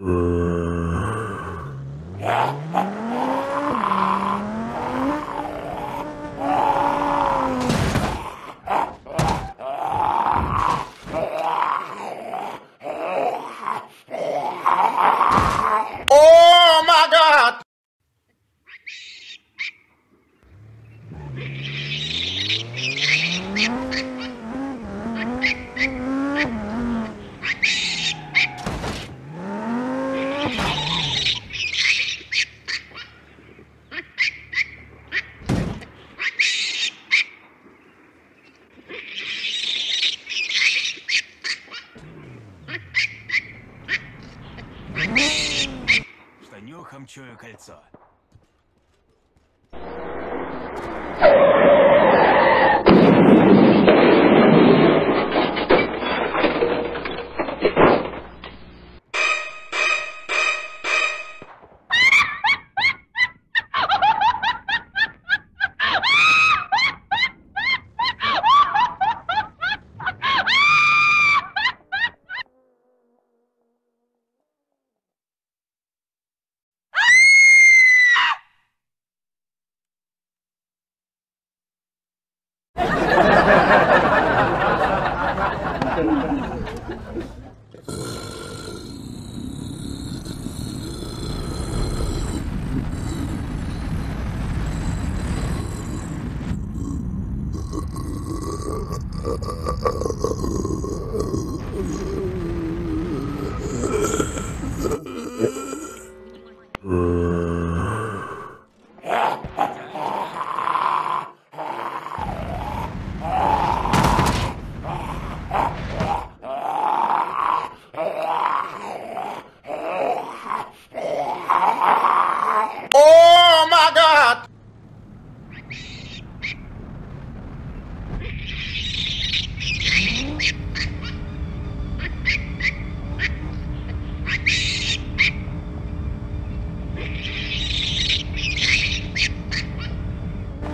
Yeah. Что нюхом чую кольцо. Uh-oh.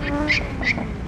什么什么。